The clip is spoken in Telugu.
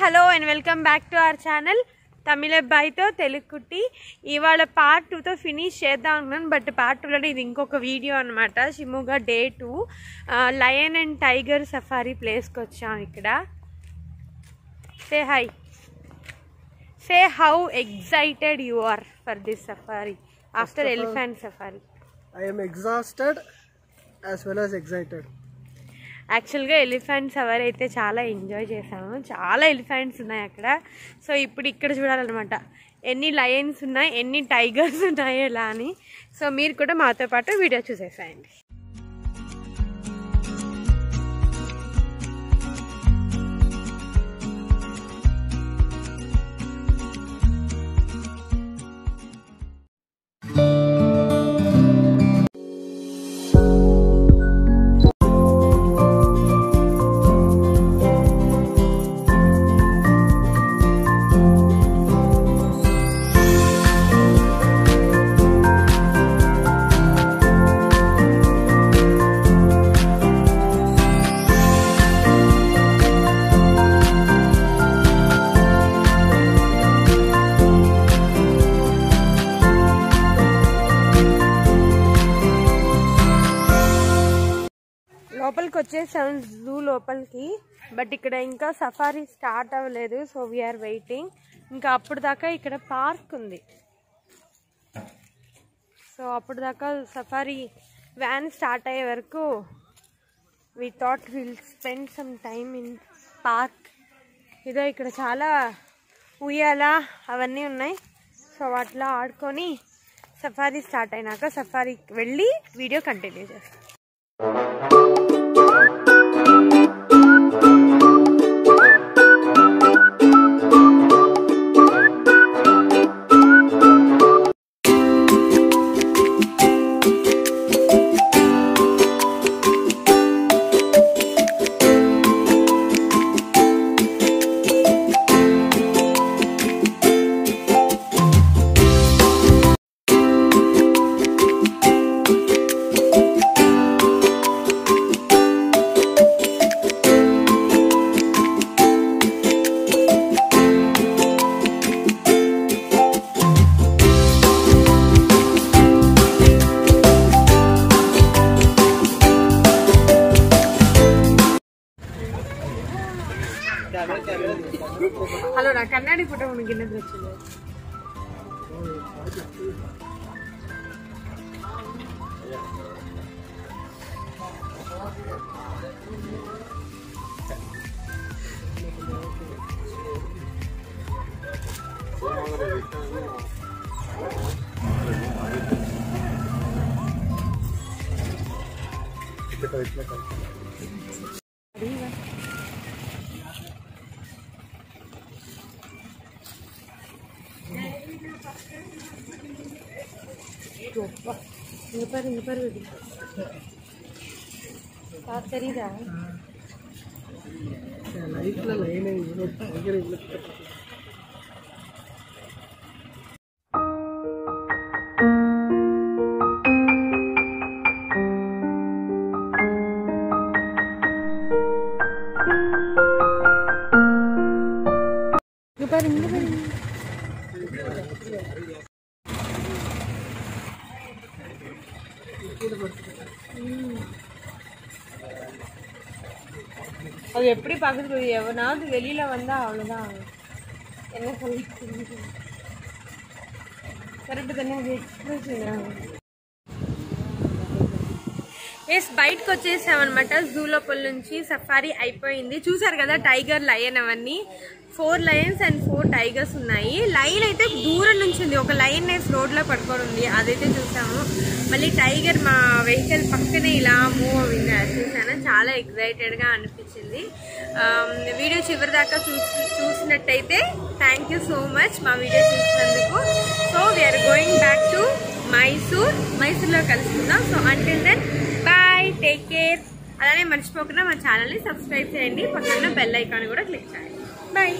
Hello and welcome back to our channel. తమిళ అబ్బాయితో తెలుగు కుట్టి. ఇవాళ పార్ట్ టూతో ఫినిష్ చేద్దాం అనుకున్నాను బట్ పార్ట్ టూలో ఇది ఇంకొక వీడియో అనమాట Shimoga day two lion and tiger safari ప్లేస్కి వచ్చాం ఇక్కడ. Say hi say how excited you are for this safari after elephant safari I am exhausted as well as యాక్చువల్గా ఎలిఫెంట్స్ ఎవరైతే చాలా ఎంజాయ్ చేసాము చాలా ఎలిఫెంట్స్ ఉన్నాయి అక్కడ. సో ఇప్పుడు ఇక్కడ చూడాలన్నమాట. ఎన్ని లయన్స్ ఉన్నాయి ఎన్ని టైగర్స్ ఉన్నాయి ఎలా అని. సో మీరు కూడా మాతో పాటు వీడియో చూసేసాయండి. లోపలికి వచ్చేసాం జూ లోపలికి. బట్ ఇక్కడ ఇంకా సఫారీ స్టార్ట్ అవ్వలేదు సో వీఆర్ వెయిటింగ్ ఇంకా అప్పుడు దాకా ఇక్కడ పార్క్ ఉంది. సో అప్పుడు దాకా సఫారీ వ్యాన్ స్టార్ట్ అయ్యే వరకు we thought will spend some time in park ఇదో ఇక్కడ చాలా ఉయ్యాల అవన్నీ ఉన్నాయి. సో వాటిలో ఆడుకొని సఫారీ స్టార్ట్ అయినాక సఫారీకి వెళ్ళి వీడియో కంటిన్యూ చేస్తాం. அல்லோடா கண்ணாடி போட்ட உனக்கு என்ன பிரச்சனை Thank you. இங்கே பாரு இங்கே பாரு பார்த்து தெரியுதா? லைட்டில் லைனே இவ்வளோ பயங்கர பாருங்க அது எப்படி பார்க்குறது எவனாவது வெளியில் வந்தால் அவ்வளோதான் என்ன சொல்லி கரெக்டு தானே? ఎస్ బయటకు వచ్చేసామన్నమాట. జూ లోపల నుంచి సఫారీ అయిపోయింది. చూసారు కదా టైగర్ లయన్ అవన్నీ. Four lions and four tigers ఉన్నాయి. లైన్ అయితే దూరం నుంచి ఉంది. ఒక లైన్ నేస్ రోడ్లో పడుకొని ఉంది. అదైతే చూసాము. మళ్ళీ టైగర్ మా వెహికల్ పక్కనే ఇలా మూవ్ అయింది. చూసాను? చాలా ఎక్సైటెడ్గా అనిపించింది. Um, వీడియో చివరి దాకా చూసి చూసినట్టయితే థ్యాంక్ యూ సో మచ్ మా వీడియో చూసినందుకు. So we are going back to Mysore మైసూర్లో కలుసుకుందాం. సో అంటిల్ దెన్ అలానే మర్చిపోకుండా మా ఛానల్ని సబ్స్క్రైబ్ చేయండి. పక్కన బెల్ ఐకాన్ కూడా క్లిక్ చేయండి. బాయ్